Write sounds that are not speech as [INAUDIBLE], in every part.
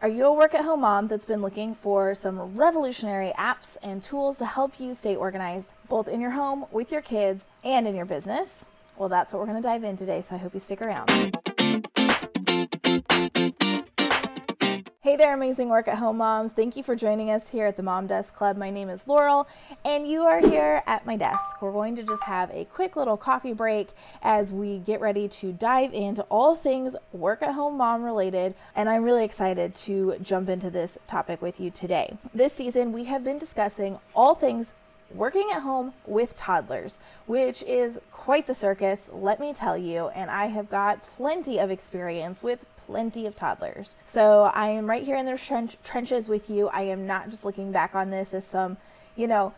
Are you a work at home mom that's been looking for some revolutionary apps and tools to help you stay organized, both in your home, with your kids, and in your business? Well, that's what we're going to dive in today, so I hope you stick around. Hey there, amazing work at home moms. Thank you for joining us here at the Mom Desk Club. My name is Laurel, and you are here at my desk. We're going to just have a quick little coffee break as we get ready to dive into all things work at home mom related. And I'm really excited to jump into this topic with you today. This season, we have been discussing all things working at home with toddlers, which is quite the circus, let me tell you. And I have got plenty of experience with plenty of toddlers. So I am right here in the trench- trenches with you. I am not just looking back on this as some, you know,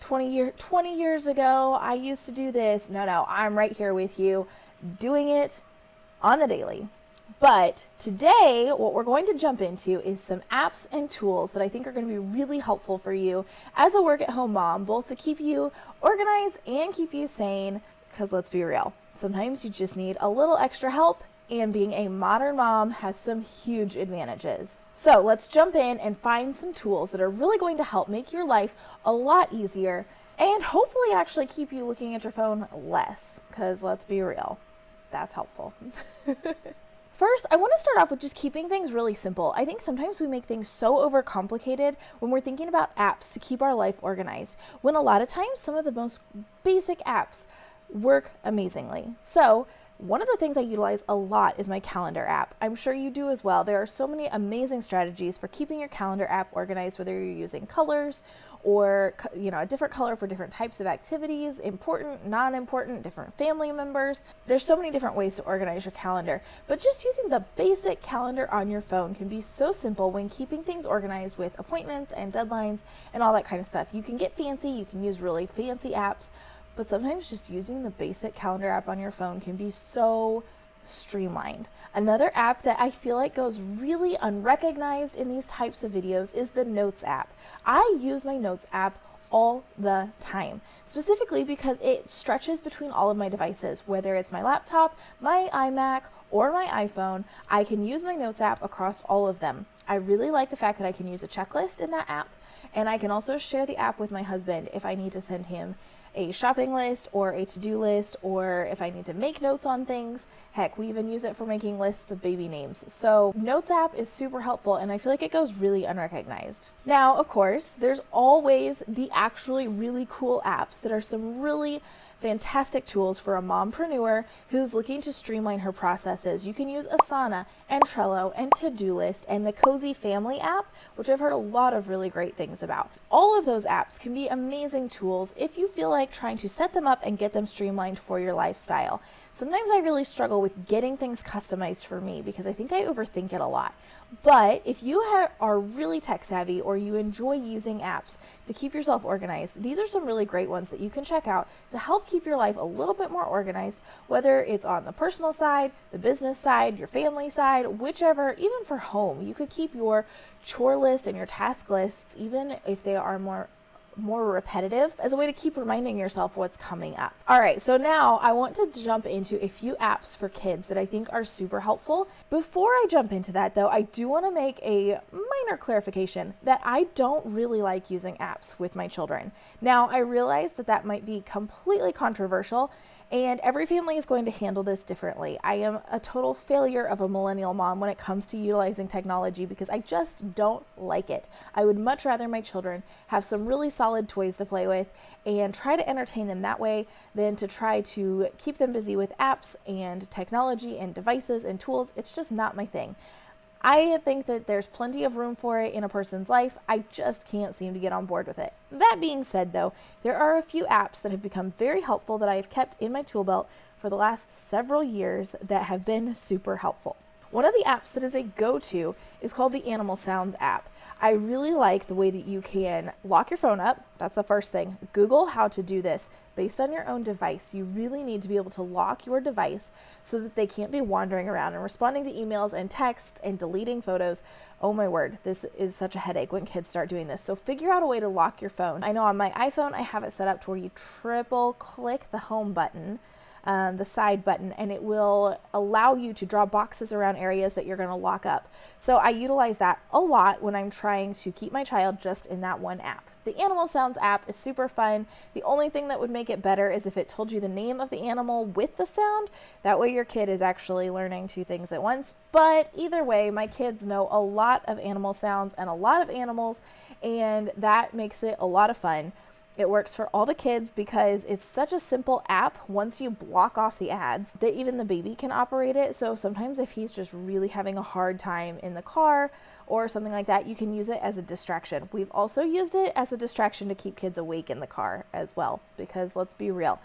20 year 20 years ago I used to do this. No, no, I'm right here with you doing it on the daily. But today, what we're going to jump into is some apps and tools that I think are going to be really helpful for you as a work at home mom, both to keep you organized and keep you sane. Because let's be real, sometimes you just need a little extra help, and being a modern mom has some huge advantages. So let's jump in and find some tools that are really going to help make your life a lot easier and hopefully actually keep you looking at your phone less. Because let's be real, that's helpful. [LAUGHS] First, I want to start off with just keeping things really simple. I think sometimes we make things so overcomplicated when we're thinking about apps to keep our life organized, when a lot of times some of the most basic apps work amazingly. So, one of the things I utilize a lot is my calendar app. I'm sure you do as well. There are so many amazing strategies for keeping your calendar app organized, whether you're using colors or you know a different color for different types of activities, important, non-important, different family members. There's so many different ways to organize your calendar, but just using the basic calendar on your phone can be so simple when keeping things organized with appointments and deadlines and all that kind of stuff. You can get fancy, you can use really fancy apps but sometimes just using the basic calendar app on your phone can be so streamlined. Another app that I feel like goes really unrecognized in these types of videos is the Notes app. I use my Notes app all the time, specifically because it stretches between all of my devices, whether it's my laptop, my iMac, or my iPhone. I can use my Notes app across all of them. I really like the fact that I can use a checklist in that app, and I can also share the app with my husband if I need to send him a shopping list or a to do list, or if I need to make notes on things. Heck, we even use it for making lists of baby names. So, Notes app is super helpful, and I feel like it goes really unrecognized. Now, of course, there's always the actually really cool apps that are some really fantastic tools for a mompreneur who's looking to streamline her processes. You can use Asana and Trello and To-Do List and the Cozi Family app, which I've heard a lot of really great things about. All of those apps can be amazing tools if you feel like trying to set them up and get them streamlined for your lifestyle. Sometimes I really struggle with getting things customized for me because I think I overthink it a lot. But if you are really tech savvy or you enjoy using apps to keep yourself organized, these are some really great ones that you can check out to help keep your life a little bit more organized, whether it's on the personal side, the business side, your family side, whichever, even for home. You could keep your chore list and your task lists, even if they are more more repetitive as a way to keep reminding yourself what's coming up. All right, so now I want to jump into a few apps for kids that I think are super helpful. Before I jump into that though, I do want to make a minor clarification that I don't really like using apps with my children. Now, I realize that that might be completely controversial and every family is going to handle this differently. I am a total failure of a millennial mom when it comes to utilizing technology because I just don't like it. I would much rather my children have some really solid toys to play with and try to entertain them that way than to try to keep them busy with apps and technology and devices and tools. It's just not my thing. I think that there's plenty of room for it in a person's life. I just can't seem to get on board with it. That being said, though, there are a few apps that have become very helpful that I have kept in my tool belt for the last several years that have been super helpful. One of the apps that is a go to is called the Animal Sounds app. I really like the way that you can lock your phone up. That's the first thing. Google how to do this based on your own device. You really need to be able to lock your device so that they can't be wandering around and responding to emails and texts and deleting photos. Oh my word, this is such a headache when kids start doing this. So figure out a way to lock your phone. I know on my iPhone, I have it set up to where you triple click the home button um, the side button, and it will allow you to draw boxes around areas that you're going to lock up. So I utilize that a lot when I'm trying to keep my child just in that one app. The Animal Sounds app is super fun. The only thing that would make it better is if it told you the name of the animal with the sound. That way, your kid is actually learning two things at once. But either way, my kids know a lot of animal sounds and a lot of animals, and that makes it a lot of fun. It works for all the kids because it's such a simple app once you block off the ads that even the baby can operate it. So sometimes if he's just really having a hard time in the car or something like that, you can use it as a distraction. We've also used it as a distraction to keep kids awake in the car as well because let's be real.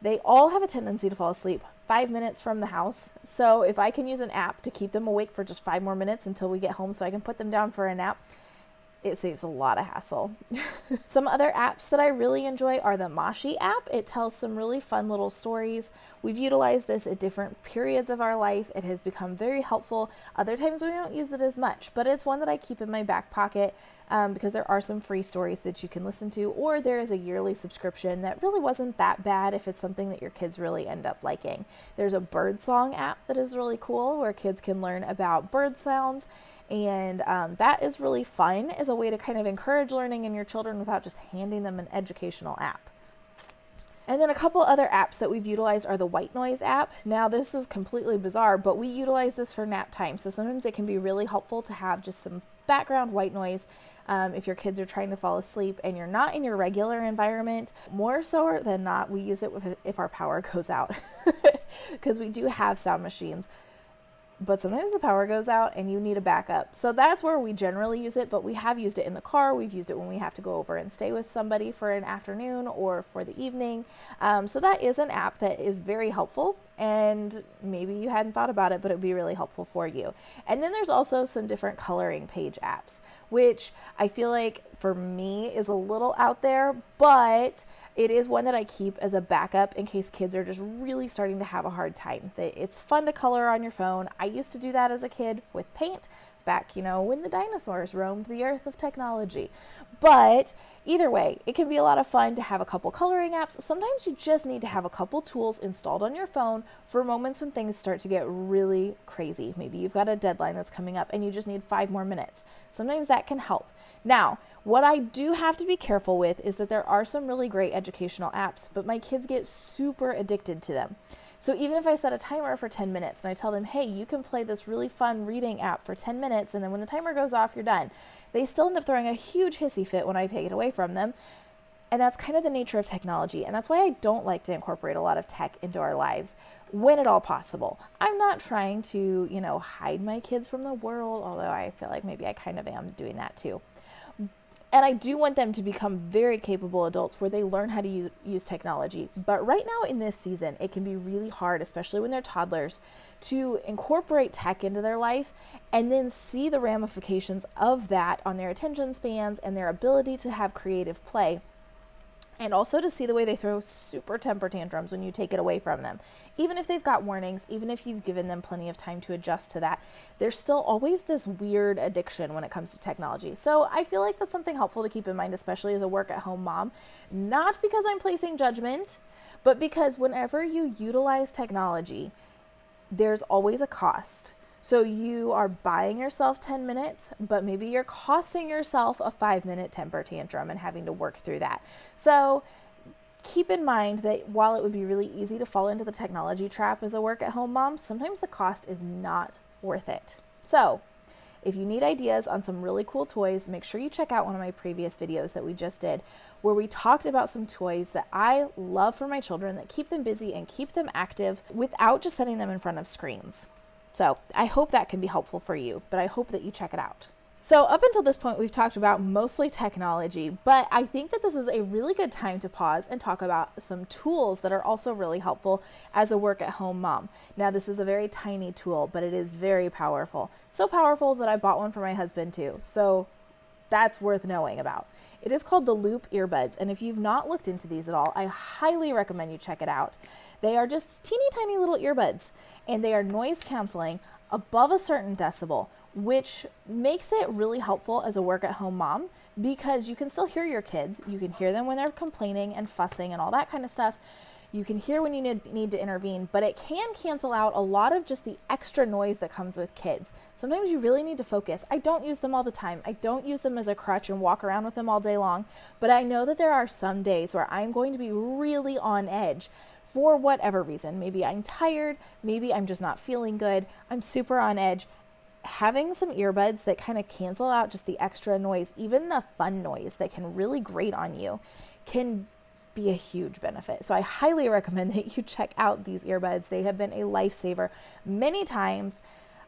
They all have a tendency to fall asleep five minutes from the house. So if I can use an app to keep them awake for just five more minutes until we get home so I can put them down for a nap, it saves a lot of hassle. [LAUGHS] some other apps that I really enjoy are the Moshi app. It tells some really fun little stories. We've utilized this at different periods of our life. It has become very helpful. Other times we don't use it as much, but it's one that I keep in my back pocket um, because there are some free stories that you can listen to, or there is a yearly subscription that really wasn't that bad if it's something that your kids really end up liking. There's a bird song app that is really cool where kids can learn about bird sounds and um, that is really fun as a way to kind of encourage learning in your children without just handing them an educational app. And then a couple other apps that we've utilized are the white noise app. Now, this is completely bizarre, but we utilize this for nap time. So sometimes it can be really helpful to have just some background white noise um, if your kids are trying to fall asleep and you're not in your regular environment. More so than not, we use it if our power [LAUGHS] goes out because we do have sound machines but sometimes the power goes out and you need a backup. So that's where we generally use it, but we have used it in the car. We've used it when we have to go over and stay with somebody for an afternoon or for the evening. Um, so that is an app that is very helpful and maybe you hadn't thought about it, but it would be really helpful for you. And then there's also some different coloring page apps, which I feel like for me is a little out there, but it is one that I keep as a backup in case kids are just really starting to have a hard time. It's fun to color on your phone. I used to do that as a kid with paint back, you know, when the dinosaurs roamed the earth of technology. But either way, it can be a lot of fun to have a couple coloring apps. Sometimes you just need to have a couple tools installed on your phone for moments when things start to get really crazy. Maybe you've got a deadline that's coming up and you just need five more minutes. Sometimes that can help. Now, what I do have to be careful with is that there are some really great educational apps, but my kids get super addicted to them. So even if I set a timer for 10 minutes and I tell them, hey, you can play this really fun reading app for 10 minutes, and then when the timer goes off, you're done, they still end up throwing a huge hissy fit when I take it away from them. And that's kind of the nature of technology. And that's why I don't like to incorporate a lot of tech into our lives when at all possible. I'm not trying to, you know, hide my kids from the world, although I feel like maybe I kind of am doing that too. And I do want them to become very capable adults where they learn how to use, technology. But right now in this season, it can be really hard, especially when they're toddlers, to incorporate tech into their life and then see the ramifications of that on their attention spans and their ability to have creative play and also to see the way they throw super temper tantrums when you take it away from them. Even if they've got warnings, even if you've given them plenty of time to adjust to that, there's still always this weird addiction when it comes to technology. So I feel like that's something helpful to keep in mind, especially as a work at home mom. Not because I'm placing judgment, but because whenever you utilize technology, there's always a cost. So you are buying yourself 10 minutes, but maybe you're costing yourself a five minute temper tantrum and having to work through that. So keep in mind that while it would be really easy to fall into the technology trap as a work at home mom, sometimes the cost is not worth it. So if you need ideas on some really cool toys, make sure you check out one of my previous videos that we just did where we talked about some toys that I love for my children that keep them busy and keep them active without just setting them in front of screens. So I hope that can be helpful for you, but I hope that you check it out. So, up until this point, we've talked about mostly technology, but I think that this is a really good time to pause and talk about some tools that are also really helpful as a work at home mom. Now, this is a very tiny tool, but it is very powerful. So powerful that I bought one for my husband too. So, that's worth knowing about. It is called the Loop earbuds, and if you've not looked into these at all, I highly recommend you check it out. They are just teeny tiny little earbuds and they are noise canceling above a certain decibel, which makes it really helpful as a work at home mom because you can still hear your kids. You can hear them when they're complaining and fussing and all that kind of stuff. You can hear when you need, to intervene, but it can cancel out a lot of just the extra noise that comes with kids. Sometimes you really need to focus. I don't use them all the time. I don't use them as a crutch and walk around with them all day long, but I know that there are some days where I'm going to be really on edge for whatever reason. Maybe I'm tired, maybe I'm just not feeling good, I'm super on edge. Having some earbuds that kind of cancel out just the extra noise, even the fun noise that can really grate on you, can be a huge benefit. So I highly recommend [LAUGHS] that you check out these earbuds. They have been a lifesaver many times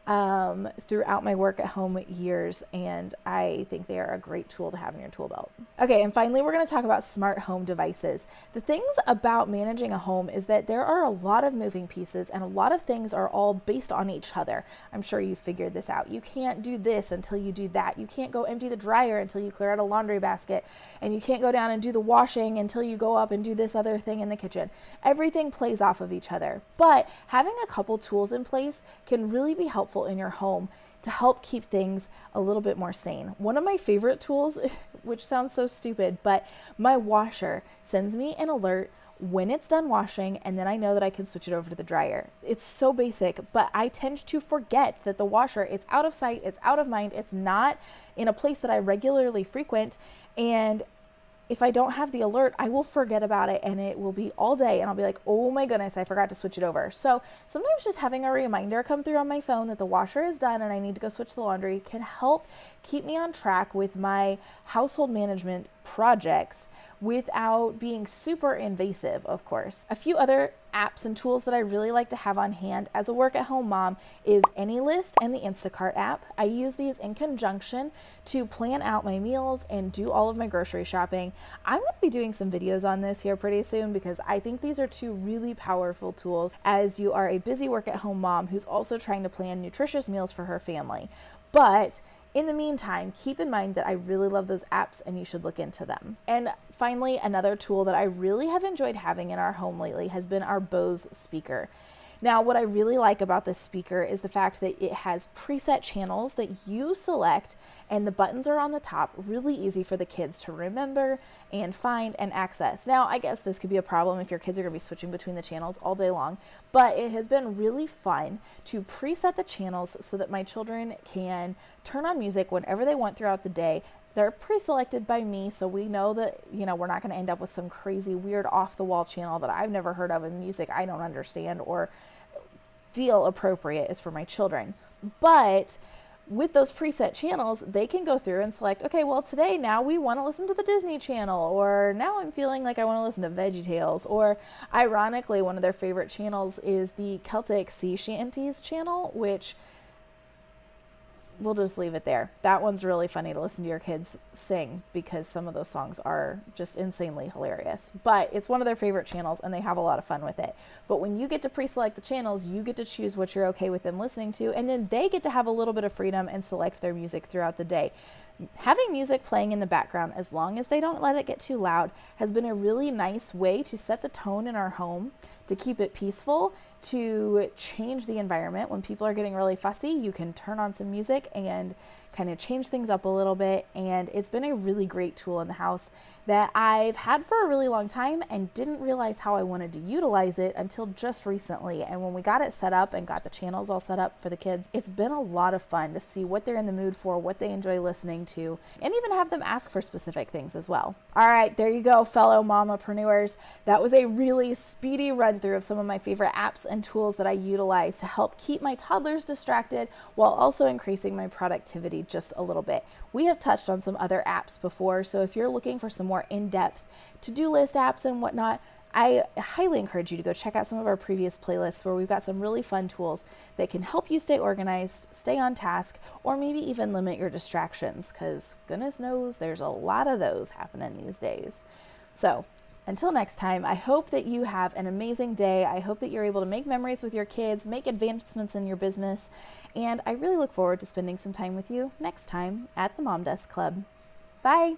um, throughout my work at home years, and I think they are a great tool to have in your tool belt. Okay, and finally, we're going to talk about smart home devices. The things about managing a home is that there are a lot of moving pieces, and a lot of things are all based on each other. I'm sure you figured this out. You can't do this until you do that. You can't go empty the dryer until you clear out a laundry basket, and you can't go down and do the washing until you go up and do this other thing in the kitchen. Everything plays off of each other, but having a couple tools in place can really be helpful helpful in your home to help keep things a little bit more sane. One of my favorite tools, [LAUGHS] which sounds so stupid, but my washer sends me an alert when it's done washing and then I know that I can switch it over to the dryer. It's so basic, but I tend to forget that the washer, it's out of sight, it's out of mind, it's not in a place that I regularly frequent and if I don't have the alert, I will forget about it and it will be all day and I'll be like, oh my goodness, I forgot to switch it over. So sometimes just having a reminder come through on my phone that the washer is done and I need to go switch the laundry can help keep me on track with my household management projects without being super invasive, of course. A few other apps and tools that I really like to have on hand as a work at home mom is AnyList and the Instacart app. I use these in conjunction to plan out my meals and do all of my grocery shopping. I'm going to be doing some videos on this here pretty soon because I think these are two really powerful tools as you are a busy work at home mom who's also trying to plan nutritious meals for her family. But in the meantime, keep in mind that I really love those apps and you should look into them. And finally, another tool that I really have enjoyed having in our home lately has been our Bose speaker. Now, what I really like about this speaker is the fact that it has preset channels that you select and the buttons are on the top, really easy for the kids to remember and find and access. Now, I guess this could be a problem if your kids are going to be switching between the channels all day long, but it has been really fun to preset the channels so that my children can turn on music whenever they want throughout the day they're pre-selected by me so we know that you know we're not going to end up with some crazy weird off the wall channel that i've never heard of in music i don't understand or feel appropriate is for my children. But with those preset channels, they can go through and select, okay, well, today now we want to listen to the Disney Channel, or now I'm feeling like I want to listen to Veggie Tales, or ironically, one of their favorite channels is the Celtic Sea Shanties channel, which we'll just leave it there. That one's really funny to listen to your kids sing because some of those songs are just insanely hilarious. But it's one of their favorite channels and they have a lot of fun with it. But when you get to pre select the channels, you get to choose what you're okay with them listening to, and then they get to have a little bit of freedom and select their music throughout the day. Having music playing in the background, as long as they don't let it get too loud, has been a really nice way to set the tone in our home, to keep it peaceful, to change the environment. When people are getting really fussy, you can turn on some music and kind of change things up a little bit. And it's been a really great tool in the house that I've had for a really long time and didn't realize how I wanted to utilize it until just recently. And when we got it set up and got the channels all set up for the kids, it's been a lot of fun to see what they're in the mood for, what they enjoy listening to, and even have them ask for specific things as well. All right, there you go, fellow mamapreneurs. That was a really speedy run through of some of my favorite apps and tools that I utilize to help keep my toddlers distracted while also increasing my productivity just a little bit. We have touched on some other apps before, so if you're looking for some more in depth to do list apps and whatnot, I highly encourage you to go check out some of our previous playlists where we've got some really fun tools that can help you stay organized, stay on task, or maybe even limit your distractions because goodness knows there's a lot of those happening these days. So, until next time, I hope that you have an amazing day. I hope that you're able to make memories with your kids, make advancements in your business, and I really look forward to spending some time with you next time at the Mom Desk Club. Bye.